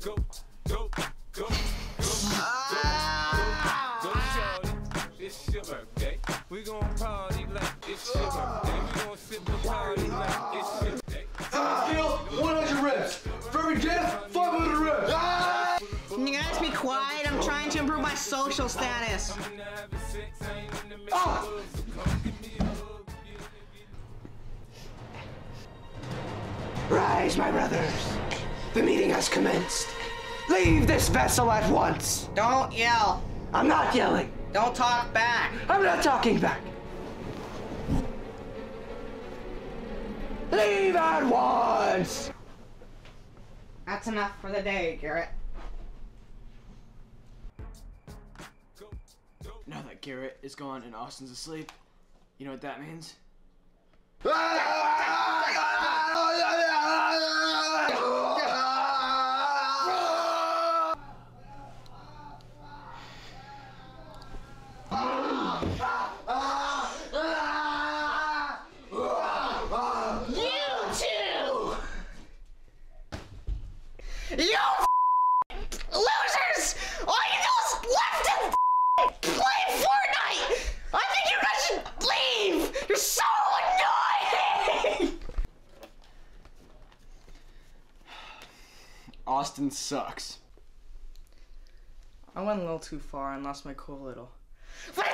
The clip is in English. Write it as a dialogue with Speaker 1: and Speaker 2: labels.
Speaker 1: go, go, go, go, go, shorty. It's your birthday. We gon' party like it's your birthday. We gon' sip the party like it's your day.
Speaker 2: Kill 100 reps. For every death, 500 reps.
Speaker 3: Can you guys be quiet? I'm trying to improve my social status.
Speaker 1: I'm into having sex, I ain't into making
Speaker 2: Ah.
Speaker 1: love. So come give me a hug.
Speaker 4: Rise, my brothers. The meeting has commenced. Leave this vessel at once.
Speaker 3: Don't yell.
Speaker 4: I'm not yelling.
Speaker 3: Don't talk back.
Speaker 4: I'm not talking back. Leave at once.
Speaker 3: That's enough for the day, Garrett.
Speaker 5: Now that Garrett is gone and Austin's asleep, you know what that means? Ah!
Speaker 3: You losers! All you do is left and play Fortnite! I think you guys should leave! You're so annoying!
Speaker 5: Austin sucks.
Speaker 3: I went a little too far and lost my cool a little.
Speaker 6: But